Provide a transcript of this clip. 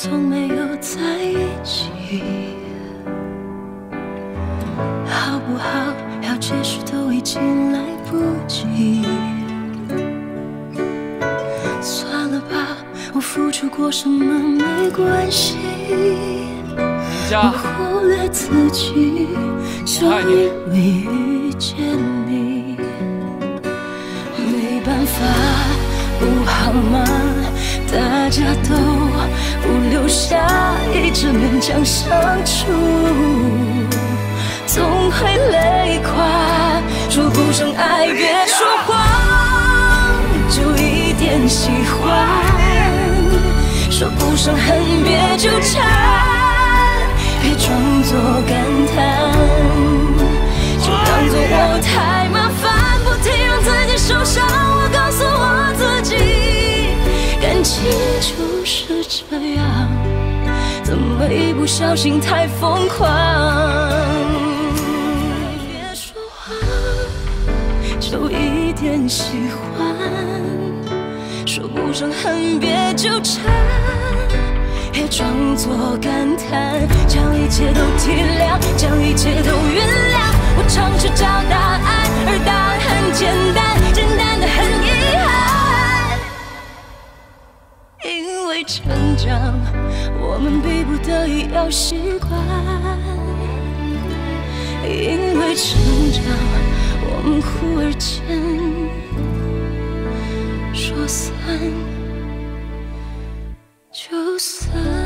从没有在一起，好不好？要解释都已经来不及。算了吧，我付出过什么没关系。我忽略自己，就因为遇见你，没办法，不好吗？大家都下，一直勉强相处，总会累垮。说不上爱，别说谎，就一点喜欢；说不上恨，别纠缠。别装作感叹，就当作我太麻烦，不停让自己受伤。我告诉我自己，感情就是这样，一不小心太疯狂？别说话，就一点喜欢，说不上恨，别纠缠。别装作感叹，将一切都体谅，成长，我们逼不得已要习惯；因为成长，我们忽而间说散就散。